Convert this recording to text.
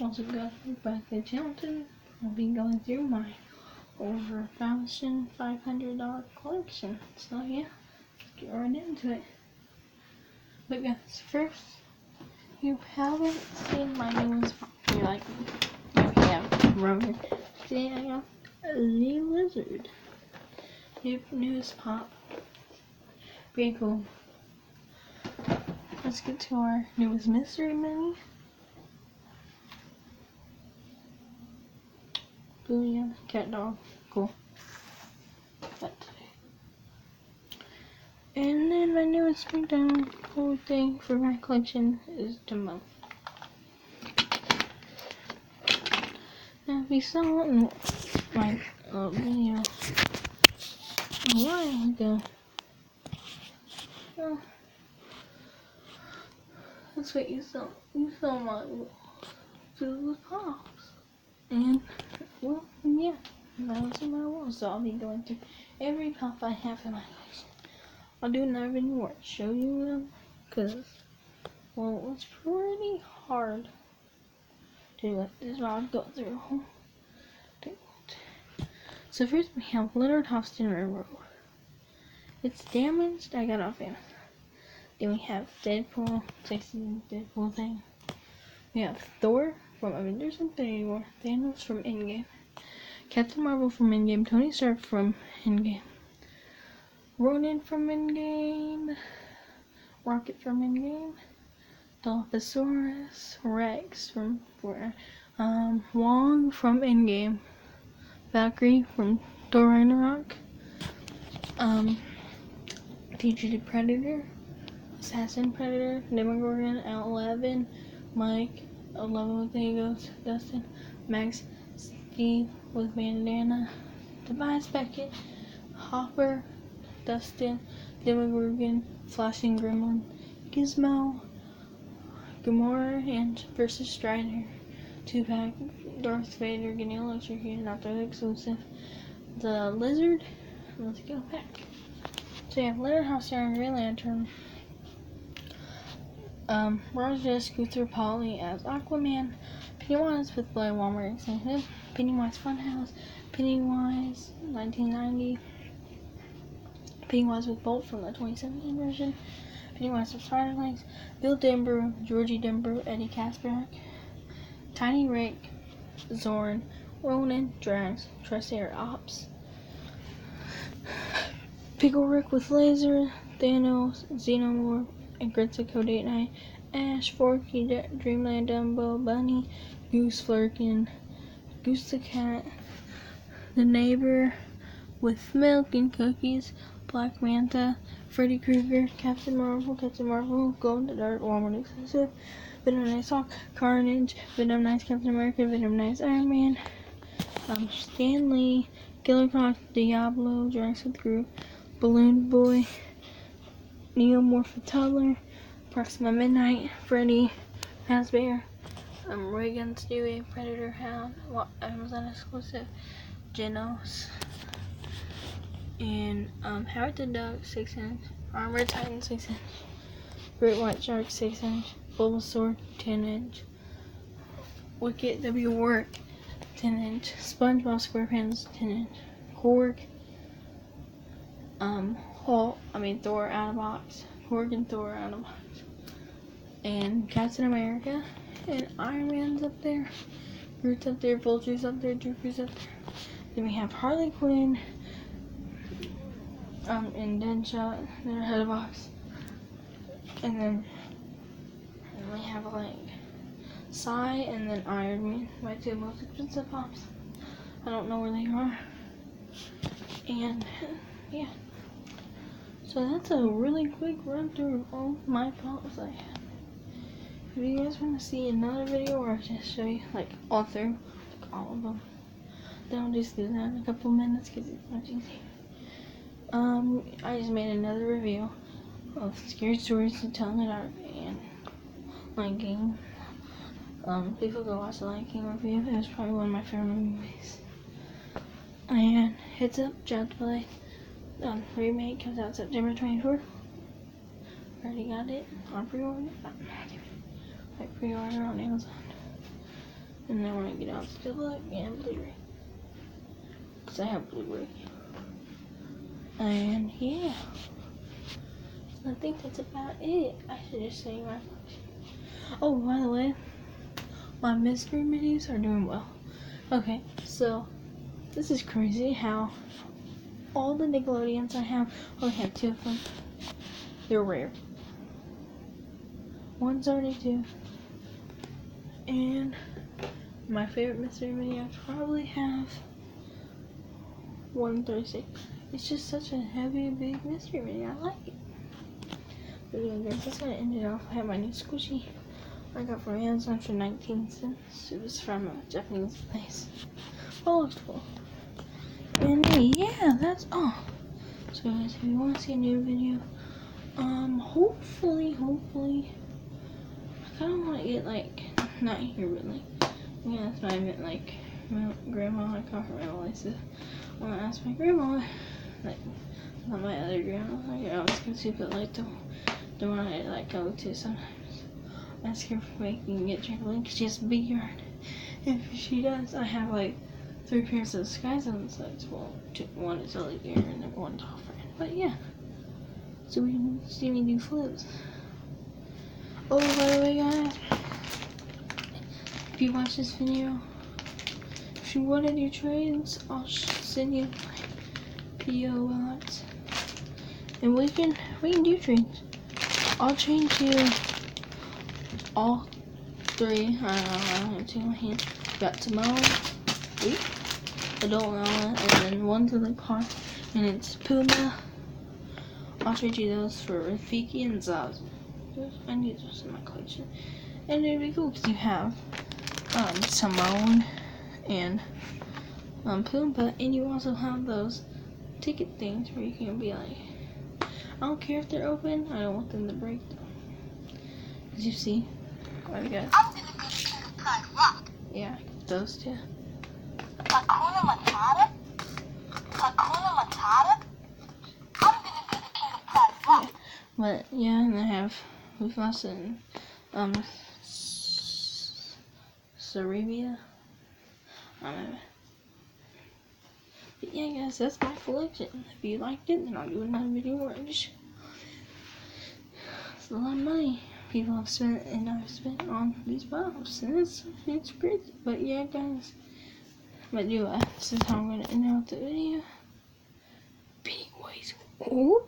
Also got back at Chelton. I'll be going through my over thousand five hundred dollar collection. So yeah, let's get right into it. But guys, first, you haven't seen my newest pop. You're like, you have Roman. See, I got new lizard. New newest pop. Pretty cool. Let's get to our newest mystery mini. Boolean cat dog. Cool. But and then my newest breakdown cool thing for my collection is Demo. Now we saw in my uh, video a while ago. Well, that's what you saw. You saw my filled with pops. And well, yeah, that was my wall. So I'll be going through every pop I have in my collection. I'll do another I show you them, cause well, it's pretty hard to let this rod go through. So first we have Leonard Hofstadter Railroad. It's damaged. I got off Amazon. Then we have Deadpool, sexy Deadpool thing. We have Thor from Avengers Infinity War, Thanos from Endgame, Captain Marvel from Endgame, Tony Stark from Endgame, Ronan from Endgame, Rocket from Endgame, Dilophosaurus, Rex from um, Wong from Endgame, Valkyrie from Thor Ragnarok, um, Fugitive Predator, Assassin Predator, Demogorgon, L11, Mike, 11 with Eggos, Dustin, Max, Steve with Bandana, Tobias Beckett, Hopper, Dustin, Demogorgon, Flashing Gremlin, Gizmo, Gamora, and versus Strider. Two pack, Darth Vader getting electrocuted, not the exclusive. The Lizard, let's go back. So you have Leonard Hofstadter and Green Lantern. Um, Rajesh Koothrappali as Aquaman, Pennywise with Blair Walmart extension, Pennywise Funhouse, Pennywise 1990, Pennywise with Bolt from the 2017 version, Pennywise with Spider-Legs, Bill Denbrough, Georgie Denbrough, Eddie Kaspbrak, Tiny Rick, Zorn, Ronan, Drax, Ops, Pickle Rick with Laser, Thanos, Xenomorph, and Gritza Code 8 Night, Ash, Forky, D- Dreamland Dumbo, Bunny, Goose Flerken, Goose the Cat, The Neighbor with Milk and Cookies, Black Manta, Freddy Krueger, Captain Marvel, Captain Marvel, in the Dark, Walmart exclusive, Venomized Hawk, Carnage, Venomized Captain America, Venomized Iron Man, um, Stan Lee, Killer Croc, Diablo, with Groove, Balloon Boy, Neomorph Toddler, Proxima Midnight, Freddy, Fazbear, um, Reagan Stewie, Predator Hound, Amazon exclusive, Genos, and um, Howard the Duck 6 inch, Armored Titan 6 inch, Great White Shark 6 inch, Bulbasaur 10 inch, Wicket W Warrick 10 inch, SpongeBob SquarePants 10 inch, Korg, um, Hulk, I mean Thor out of box, Korg and Thor out of box, and Captain America, and Iron Man's up there, Groot's up there, Vulture's up there, Jupiter's up there. Then we have Harley Quinn, um, and Deadshot, out of box, and then, we have like Psy and then Iron Man, my two most expensive pops. I don't know where they are, and yeah. So that's a really quick run through of all my pops I have. If you guys want to see another video where I just show you like all through, like all of them, then I'll just do that in a couple minutes because it's much easier. Um, I just made another review of Scary Stories to Tell in Dark and Lion King. Um, people go watch the Lion King review. It was probably one of my favorite movies. And Heads Up, Child Play um, remake comes out September 24th. Already got it on pre-order. I pre-order on Amazon. And then when I get out the book and Blu-ray. Because I have Blu-ray. And yeah. I think that's about it. I should just say my Oh, by the way, my mystery minis are doing well. Okay, so this is crazy how all the Nickelodeons I have, only have two of them. They're rare. One's already two. And my favorite mystery mini, I probably have 136. It's just such a heavy, big mystery mini. I like it. But yeah, guys, that's gonna end it off. I have my new squishy I got from Amazon for 19 cents. It was from a Japanese place. Oh, looks cool. And yeah, that's all. So guys, if you want to see a new video, um, hopefully, hopefully, I kind of want to get like, not here, but like, yeah, that's what I meant, like, my grandma, I call her grandma Lisa. I want to ask my grandma, like, not my other grandma, like, I always go to, but like the, the one I like go to sometimes. Ask her if I can get trampoline because she has a big yard. If she does, I have like three pairs of skies on the sides. Well, two, one is really here and then one's off But yeah. So we can see me do flips. Oh, by the way, guys, if you watch this video, if you want to do trades, I'll send you my box, and we can we can do trades. I'll change you all three. I don't know. I don't have my hand. Got Timon, adult Nala, and then one's in the car, and it's Puma. I'll trade you those for Rafiki and Zaz. I need those in my collection. And it'd be cool because you have um, Simone and um, Pumbaa, and you also have those ticket things where you can be like, I don't care if they're open, I don't want them to break them. As you see, I guess. Yeah, those two. Hakuna Matata? Hakuna Matata? I'm gonna be the king of Pride Rock. But yeah, and I have Mufasa and um Cerebia. I don't know. But yeah, guys, that's my collection. If you liked it, then I'll do another video where I just. It's a lot of money people have spent and I've spent on these bottles, and it's it's crazy. But yeah, guys. But anyway, this is how I'm gonna end out the video. Pennywise. Oh.